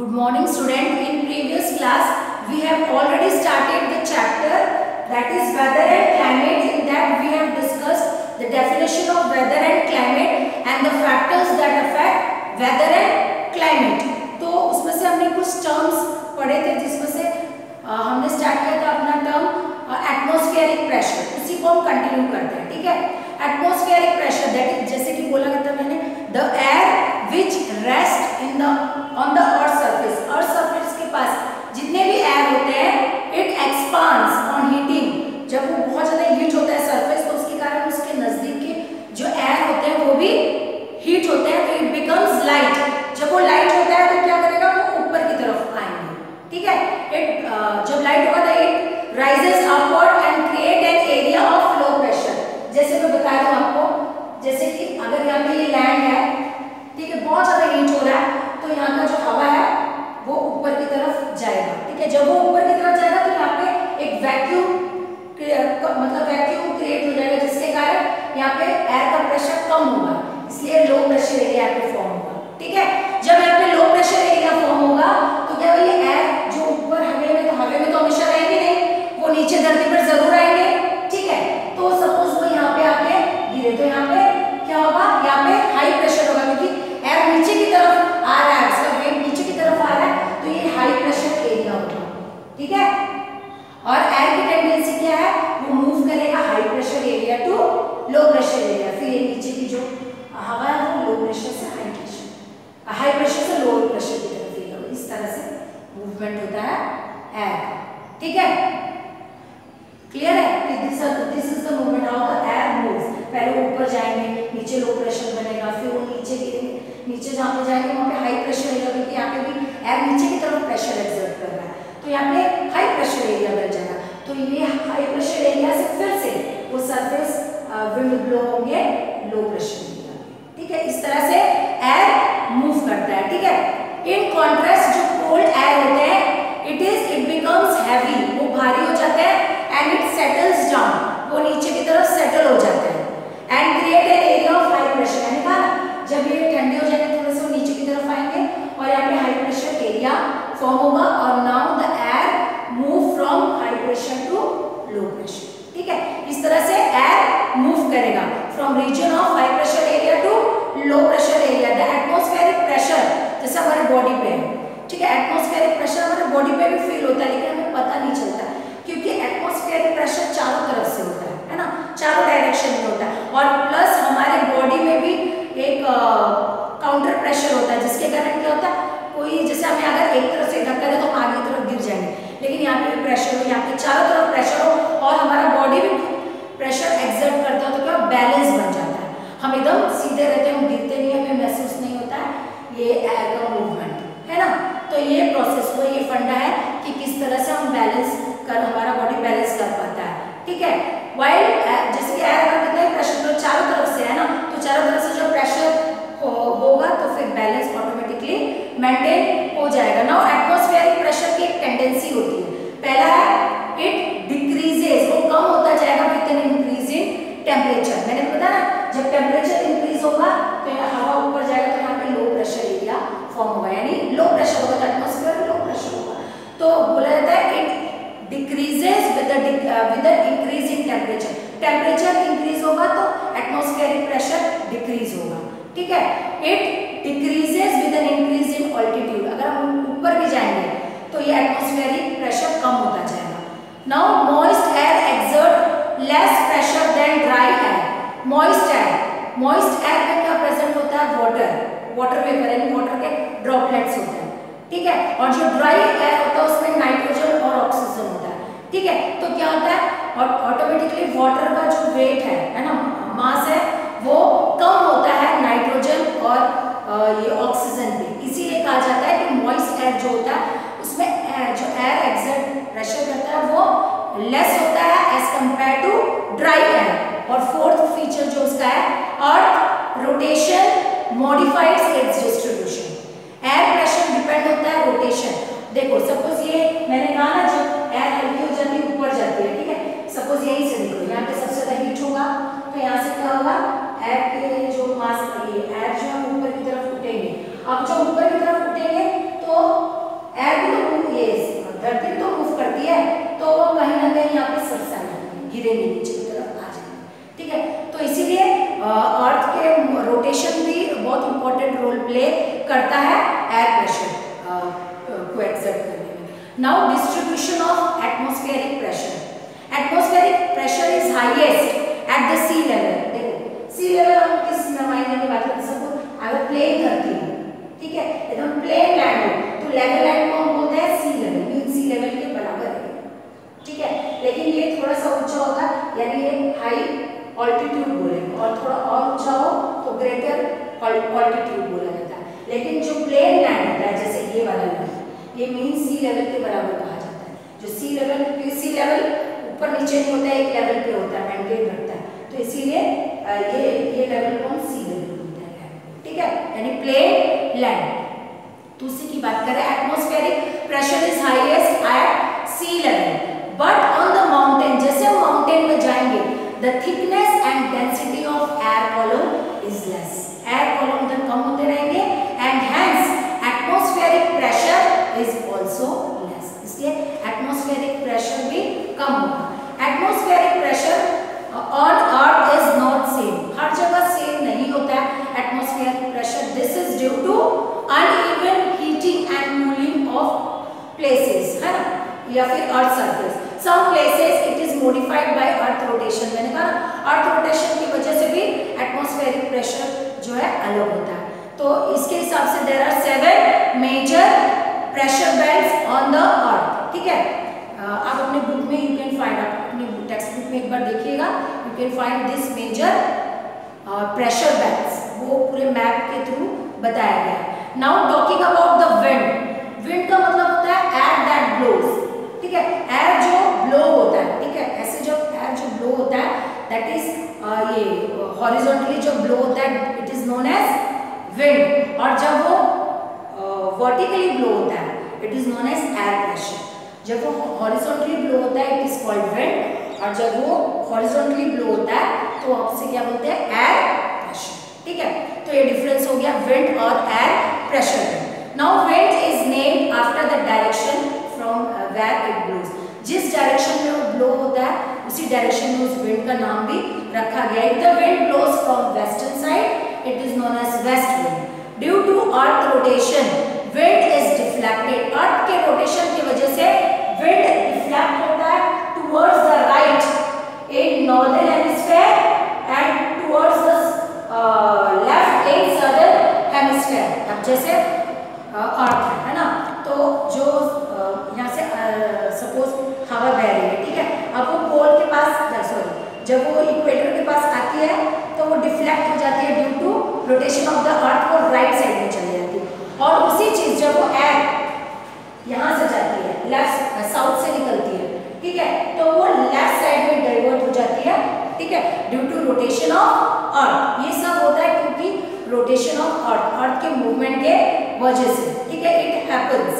Good morning student. In previous class we have already started the chapter that is weather and climate. In that we have discussed the definition of weather and climate and the factors that affect weather and climate. तो उसमें से हमने कुछ terms पढ़े थे जिसमें से हमने स्टार्ट किया था अपना टर्म एटमोस्फेरिक प्रेशर उसी को हम कंटिन्यू करते हैं ठीक है एटमोस्फेरिक प्रेशर दैट इज़ जैसे कि बोला था मैंने the air which rest in the on the earth surface earth surface के पास जितने भी एयर होते हैं इट एक्सपांड्स ऑन हीटिंग जब वो बहुत ज़्यादा हीट होता है सरफेस तो उसके कारण उसके नज़दीक के जो एयर होते हैं, वो भी हीट होते हैं तो इट बिकम्स लाइट जब वो लाइट होता है तो क्या करेगा, वो ऊपर की तरफ़ आएँगे। ठीक है? इट जब लाइट होगा तो it rises upward and create an area of low pressure जैसे मैं बता दूँ आपको, जैसे कि अगर यहाँ पे ये लैंड है, ठीक है, बहुत ज़्यादा हीट हो रहा है तो यहाँ का जो हवा है, वो ऊपर की तरफ़ जाएगा। ठीक है? जब वो ऊपर वैक्यूम मतलब वैक्यूम क्रिएट हो जाएगा, जिसके कारण यहाँ पे एयर का प्रेशर कम होगा। इसलिए लो प्रेशर एरिया पे फॉर्म होगा। ठीक है? जब यहाँ पे लो प्रेशर एरिया फॉर्म होगा तो क्या ये एयर जो ऊपर हवे में तो हवे में तो हमेशा रहेंगे नहीं, वो नीचे धरती पर ज़रूर आएँगे ठीक है तो सपोज़ वो यहाँ पे आके गिरे तो यहाँ पे क्या होगा यहाँ पे हाई प्रेशर होगा क्योंकि एयर नीचे की तरफ़ आ रहा है उसका वेट नीचे की तरफ़ आ रहा है तो ये हाई प्रेशर एरिया होगा ठीक है और एयर की टेंडेंसी क्या है वो मूव करेगा high pressure area to low pressure area फिर ये नीचे की जो हवा है वो लो प्रेशर से हाई प्रेशर हाई प्रेशर से लो प्रेशर की तरफ़ एरिया इस तरह से मूवमेंट होता है एयर ठीक है क्लियर है? कि this this is the movement how the air moves पहले ऊपर जाएँगे, नीचे लो प्रेशर बनेगा, फिर वो नीचे गिरेंगे नीचे जहाँ पे जाएँगे, वहाँ पे हाई प्रेशर एरिया क्योंकि यहाँ पे भी एयर नीचे की तरफ़ प्रेशर एक्सर्ट कर रहा है। तो यहाँ पे हाई प्रेशर एरिया बन जाएगा तो ये हाई प्रेशर एरिया से फिर से वो सरफेस विंड ब्लो होंगे लो प्रेशर एरिया ठीक है? इस तरह से एयर मूव करता है। ठीक है? इन कॉन्ट्रास्ट जो कोल्ड एयर होते हैं it is it becomes heavy वो भारी हो जाते हैं एंड इट सेटल्स डाउन वो नीचे की तरफ़ सेटल हो जाते हैं and create an area of high pressure यानी कहा जब ये ठंडे हो जाएँगे थोड़े से वो नीचे की तरफ़ आएँगे और यहाँ पे हाई प्रेशर एरिया फॉर्म होगा और now the air move from high pressure to low pressure ठीक है इस तरह से एयर मूव करेगा from region of high pressure area to low pressure area the atmospheric pressure जैसे हमारे बॉडी पे है। ठीक है एटमोस्फेरिक प्रेशर हमारे बॉडी पे भी फील होता है, लेकिन हमें पता नहीं चलता, क्योंकि एटमोस्फेरिक प्रेशर चारों तरफ़ से होता है है ना? चारों डायरेक्शन में होता है। और प्लस हमारे बॉडी में भी एक काउंटर प्रेशर होता है, जिसके कारण क्या होता है? कोई, जैसे हमें अगर एक तरफ़ से धक्का दे तो हम आगे तरफ़ गिर जाएँगे। लेकिन यहाँ पे भी प्रेशर हो, यहाँ पे चारों तरफ़ प्रेशर हो, और हमारा बॉडी भी प्रेशर एक्सर्ट करता है तो क्या? बैलेंस बन जाता है। हम एकदम सीधे रहते हैं, हम गिरते नहीं हमें महसूस नहीं होता है ये एयर का मूवमेंट है ना तो ये प्रोसेस हुआ ये फंडा है कि किस तरह से हम बैलेंस कर हमारा बॉडी बैलेंस कर पाता है ठीक है वाइल जैसे कि एयर का कितना प्रेशर तो चारों तरफ़ से है ना तो चारों तरफ़ से जो प्रेशर हो, होगा तो फिर बैलेंस ऑटोमेटिकली मेंटेन हो जाएगा नाउ एटमॉस्फेरिक प्रेशर की एक टेंडेंसी होती है पहला है इट डिक्रीजेस वो कम होता जाएगा with an increase in temperature मैंने बताया ना जब टेम्परेचर इंक्रीज होगा तो हवा ऊपर जाएगा तो यहाँ पे लो प्रेशर एरिया फॉर्म होगा यानी लो प्रेशर होगा तो एटमॉस्फेयर लो प्रेशर होगा तो बोला जाता है it decreases with with increase in temperature temperature increase होगा तो एटमॉस्फेरिक प्रेशर डिक्रीज होगा ठीक है it decreases with an increase in altitude अगर हम ऊपर भी जाएँगे तो ये एटमॉस्फेरिक प्रेशर कम होता जाएगा now moist air exert less pressure then dry air moist air moist air में क्या प्रेजेंट होता है? वाटर वाटर वेपर यानी वाटर के ड्रॉपलेट्स होते हैं। ठीक है? और जो ड्राई एयर होता है, उसमें नाइट्रोजन और ऑक्सीजन होता है। ठीक है? तो क्या होता है? और ऑटोमेटिकली वाटर का जो वेट है है ना मास है, वो कम होता है नाइट्रोजन और ये ऑक्सीजन पे। इसीलिए कहा जाता है कि मॉइस्ट एयर जो होता है, उसमें जो एयर एक्सर्ट प्रेशर करता है, वो लेस होता है as compare to dry air और फोर्थ फीचर जो उसका है earth rotation modified its distribution air pressure depend होता है रोटेशन देखो सपोज़ ये, मैंने कहा ना जो एयर हल्की हो जाती है, ऊपर जाती है, ठीक है? सपोज़ यही से देखो, यहाँ पे सबसे ज़्यादा हीट होगा तो यहाँ से क्या होगा? एयर के जो मास एयर जो है ऊपर की तरफ़ उठेंगे. अब जो ऊपर की तरफ़ उठेंगे तो एयर भी तो ये धरती तो मूव करती है तो वो कहीं ना कहीं यहाँ पे सरसा गिरेंगे नीचे. करता है एयर प्रेशर को एक्सेप्ट करने में। Now distribution of atmospheric pressure atmospheric pressure is highest at the sea level देखो सी लेवल हम किस मायने में बात करते हैं? वो प्लेन करती हूँ, ठीक है? एकदम प्लेन लैंड हो तो लेवल लैंड को हम बोलते हैं sea level mean sea level के बराबर है ठीक है लेकिन ये थोड़ा सा ऊँचा होगा यानी ये हाई ऑल्टीट्यूड बोलेंगे और थोड़ा और ऊँचा हो तो ग्रेटर ऑल्टीट्यूड बोला जाता है लेकिन जो प्लेन लैंड होता है जैसे ये वाला लैंड ये मीन सी लेवल के बराबर कहा जाता है। जो सी लेवल सी लेवल ऊपर नीचे नहीं होता है एक लेवल पे होता है मेंटेन रखता है। तो इसीलिए ये ये लेवल को हम सी लेवल बोलते हैं? ठीक है? यानी प्लेन लैंड उसी की बात करें atmospheric pressure is highest at sea level but on the mountain जैसे हम माउंटेन में जाएँगे the thickness and density of air column is less air column उधर कम होते रहेंगे and hence is also less इसलिए एटमोस्फेरिक प्रेशर भी कम होगा। Atmospheric pressure on earth is not same हर जगह सेम नहीं होता है atmospheric pressure this is due to uneven heating and cooling of places है ना? या फिर earth surface some places it is modified by earth rotation मैंने कहा अर्थ रोटेशन की वजह से भी एटमॉस्फेरिक प्रेशर जो है अलग होता है। तो इसके हिसाब से there are seven pressure belts on the earth ठीक है? आप अपने बुक में यू कैन फाइंड आप अपने टेक्स्ट बुक में एक बार देखिएगा you can find this major pressure belts वो पूरे मैप के थ्रू बताया गया है. Now talking about the wind wind का मतलब होता है एयर दैट ब्लोज ठीक है? एयर जो ब्लो होता है. ठीक है? ऐसे जो एयर जो ब्लो होता है दैट इज़ ये हॉरिजॉन्टली जो ब्लो होता है it is known as wind और जब वो वर्टिकली ब्लो होता है it is known as air pressure जब वो हॉरिजॉन्टली ब्लो होता है इट इज़ कॉल्ड विंड और जब वो हॉरिजॉन्टली ब्लो होता है तो आपसे क्या बोलते हैं? एयर प्रेशर ठीक है? तो ये डिफरेंस हो गया विंड और air pressure now wind is named after the direction from where it blows जिस डायरेक्शन में वो ब्लो होता है, उसी डायरेक्शन में उस विंड का नाम भी रखा गया if the wind blows from western side it is known as west wind due to earth rotation wind is deflected earth के रोटेशन की वजह से विंड डिफ्लेक्ट होता है towards the right in northern hemisphere and towards the left in southern hemisphere अब जैसे अर्थ uh, है ना? तो जो यहाँ से सपोज़ हवा बह रही है ठीक है? अब वो पोल के पास सॉरी जब वो इक्वेटर के पास आती है तो वो डिफ्लेक्ट हो जाती है due to rotation of the earth और राइट साइड में चली जाती है और उसी चीज़ जब वो एयर यहाँ से जाती है लेफ़्ट साउथ से निकलती है ठीक है तो वो लेफ़्ट साइड में डाइवर्ट हो जाती है ठीक है? Due to rotation of earth ये सब होता है क्योंकि रोटेशन ऑफ़ अर्थ अर्थ के मूवमेंट के वजह से, ठीक है? It happens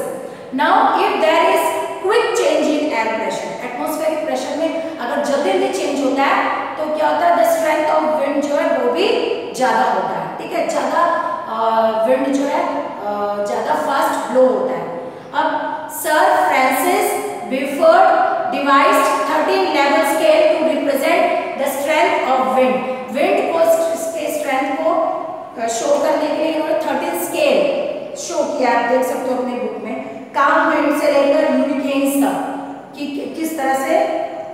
now if there is quick change in air pressure atmospheric pressure में अगर जल्दी जल्दी चेंज होता है तो क्या होता है? द स्ट्रेंथ ऑफ़ विंड जो है, वो भी ज़्यादा होता है, ठीक है? ज़्यादा विंड जो है ज़्यादा फास्ट ब्लो होता है। अब sir Francis Beaufort devised 13 level scale to represent the strength of wind wind को इसके स्ट्रेंथ को शो करने के लिए इन्होंने 13 स्केल शो किया आप देख सकते हो अपने बुक में। काम विंड से लेकर यूनिकेन्स तक, कि किस तरह से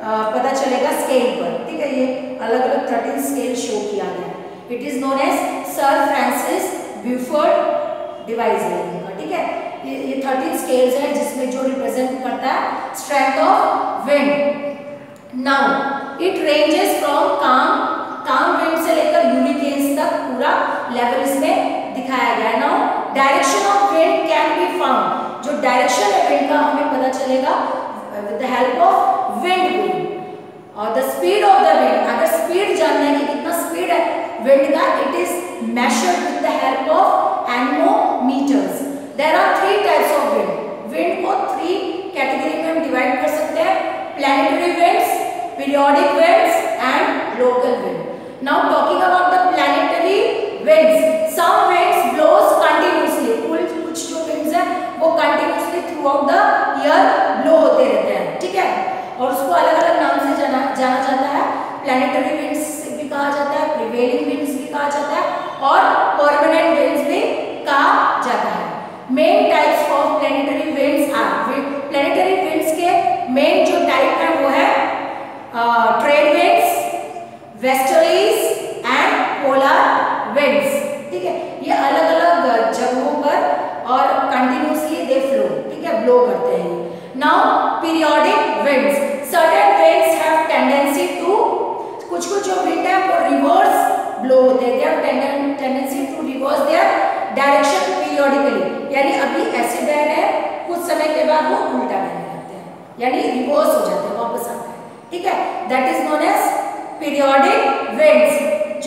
पता चलेगा स्केल पर। ठीक है, ये अलग अलग थर्टीन स्केल शो किया गया it is known as sir Francis Beaufort device ठीक है? ये ये थर्टीन स्केल्स है, जिसमें जो रिप्रेजेंट करता है strength of wind now it ranges from calm calm wind से लेकर तक पूरा लेवल इसमें दिखाया गया है। Now direction of wind can be found जो डायरेक्शन है विंड का हमें पता चलेगा with the help of wind और the speed of the wind अगर स्पीड जानना है कि कितना स्पीड है विंड का it is measured with the help of anemometers there are three types of wind wind को थ्री कैटेगरी में हम डिवाइड कर सकते हैं. Planetary winds periodic winds and local wind now talking about the planetary winds some winds blows continuously कुछ जो winds है वो continuously throughout the year blow होते रहते हैं ठीक है और उसको अलग अलग नाम से जाना जाना जाता है प्लानिटरी विंड्स भी कहा जाता है प्रिवेलिंग विंड्स भी कहा जाता है और परमानेंट विंड्स भी कहा जाता है। Main types of planetary winds are planetary winds के मेन जो टाइप है वो है trade winds westerlies and polar winds ठीक है? ये अलग अलग जगहों पर और कंटिन्यूसली दे फ्लो ठीक है? ब्लो करते हैं। नाउ पीरियोडिक विंड्स विंड है वो रिवर्स ब्लो होते हैं। They have tendency to reverse their direction periodically यानी अभी ऐसे बह रहे हैं, कुछ समय के बाद वो उल्टा बहने लगते हैं। यानी रिवर्स हो जाते हैं, वापस आते हैं। ठीक है? That is known as periodic winds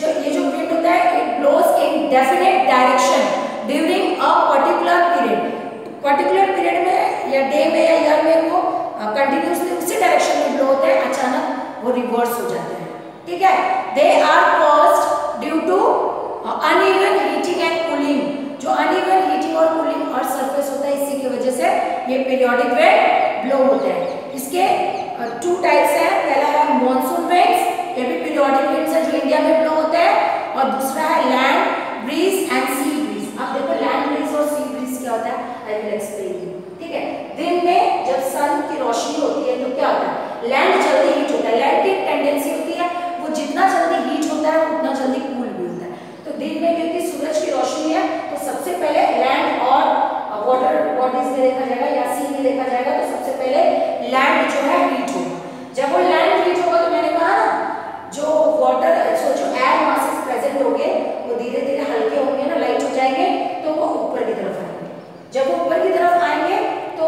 जो, ये जो विंड होता है it blows in definite direction during a particular period particular period में, या डे में, या ईयर में कंटिन्यूसली उसी डायरेक्शन में ब्लो होते हैं, अचानक वो रिवर्स हो जाते हैं। ठीक है? They are caused due to uneven heating and cooling जो अनइवन हीटिंग और कूलिंग और सरफेस होता है, इसी की वजह से ये पीरियोडिक वे ब्लो होते हैं। इसके टू टाइप्स हैं। पहला है मॉनसून वेट्स ये भी पीरियोडिक वेट्स है जो इंडिया में ब्लो होता हैं और दूसरा है land breeze and sea breeze अब देखो लैंड ब्रीज और सी ब्रीज क्या होता है आई विल एक्सप्लेन यू ठीक है दिन में जब सन की रोशनी होती है तो क्या होता है लैंड जल्दी हीट होता है लैंड की टेंडेंसी होती है वो जितना जल्दी हीट होता है उतना जल्दी कूल भी होता है तो दिन में क्योंकि सूरज की रोशनी है तो सबसे पहले लैंड और वाटर बॉडीज में देखा जाएगा या सी में देखा जाएगा तो सबसे पहले लैंड जो है हीट होगा जब वो लैंड हीट होगा तो मैंने कहा ना जो वाटर सो जो एयर मासेस प्रेजेंट होंगे वो धीरे धीरे हल्के होंगे ना लाइट हो जाएँगे तो वो ऊपर की तरफ़ आएँगे जब वो ऊपर की तरफ़ आएँगे तो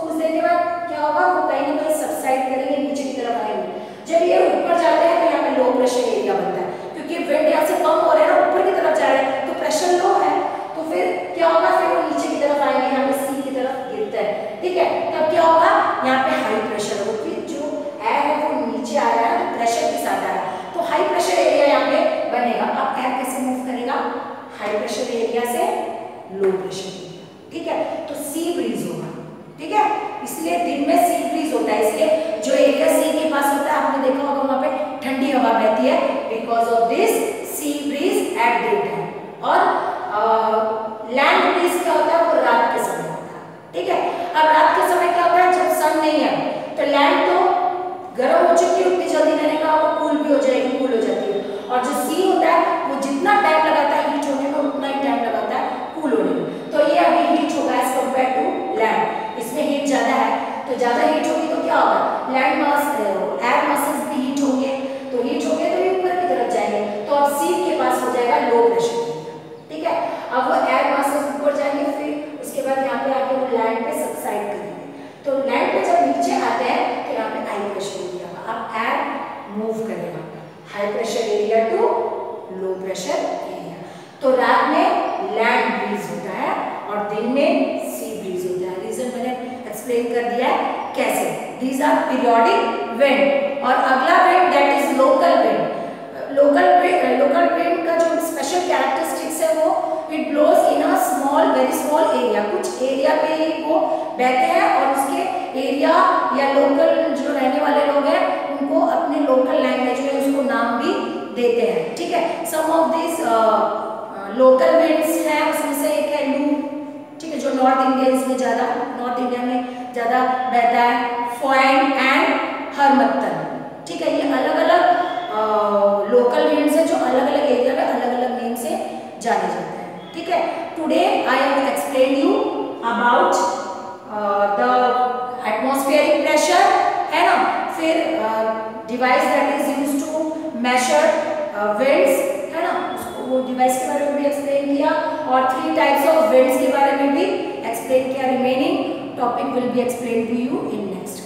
कुछ देर के बाद क्या होगा वो कहीं ना कहीं सबसाइड करेंगे नीचे की तरफ़ आएँगे जब ये ऊपर जाते हैं तो यहाँ पे लो प्रेशर एरिया बनता है क्योंकि विंड यहाँ से कम हो रहे हैं ना ऊपर की तरफ़ जा रहे हैं तो प्रेशर लो है तो फिर क्या होगा फिर वो नीचे की तरफ़ आएँगे यहाँ पे सी की तरफ़ गिरता है ठीक है तब क्या होगा यहाँ पे हाई प्रेशर होगा क्योंकि जो एयर है वो नीचे आ रहा है प्रेशर के साथ आ रहा है तो हाई प्रेशर एरिया यहाँ पे बनेगा अब एयर कैसे मूव करेगा हाई प्रेशर एरिया से लो प्रेशर एरिया ठीक है? तो सी ब्रीज होगा, ठीक है? इसलिए दिन में सी ब्रीज होता है, इसलिए जो एरिया सी के पास होता है, आपने देखा होगा वहाँ पे ठंडी हवा बहती है because of this sea breeze at day time और लैंड ब्रीज क्या होता है? वो रात के समय होता है, ठीक है? अब रात के समय क्या होता है? जब सन नहीं है तो लैंड तो गर्म हो चुकी है उतनी जल्दी रहने का वो कूल भी हो जाएगी कूल हो जाती है और जो सी होता है वो जितना टाइम लगाता है हीट होने में उतना ही टाइम लगाता है कूल होने में तो ये अभी हीट होगा एज कंपेयर टू लैंड इसमें हीट ज़्यादा है तो ज़्यादा हीट होगी तो क्या होगा लैंड मास एयर मासेस भी हीट होंगे तो हीट होंगे तो ये ऊपर की तरफ़ जाएँगे तो अब सी के पास हो जाएगा लो प्रेशर ठीक है अब वो एयर मासेस ऊपर जाएँगे फिर उसके बाद यहाँ पे आके वो लैंड पे सबसाइड करेंगे तो लैंड पे जब नीचे आते हैं तो यहाँ पे हाई प्रेशर एरिया होगा अब एयर मूव करेगा high pressure area to low pressure area तो रात में लैंड ब्रीज होता है और दिन में सी ब्रीज होता है। रीजन मैंने एक्सप्लेन कर दिया है कैसे। दीज आर पीरियोडिक विंड और अगला wind that is local wind local local wind का जो स्पेशल कैरेक्टरिस्टिक्स है वो it blows in a small very small area कुछ एरिया पे ही वो बहते हैं और उसके एरिया या लोकल जो रहने वाले लोग हैं, उनको अपने लोकल लैंग्वेज में उसको नाम भी देते हैं, ठीक है? Some of this local winds हैं, उसमें से एक है लू, ठीक है, जो नॉर्थ इंडियंस में ज़्यादा नॉर्थ इंडिया में ज़्यादा बहता है फॉइन एंड हरमत्तन ठीक है? ये अलग अलग लोकल विंड्स हैं जो अलग अलग एरिया में अलग अलग नेम से जाने जाते हैं, ठीक है? Today I have explain you about the atmospheric pressure है ना फिर device that is to winds है ना? उसको वो डिवाइस के बारे में भी एक्सप्लेन किया और थ्री टाइप्स ऑफ़ विंड्स के बारे में भी एक्सप्लेन किया. Remaining topic will be explain to you in next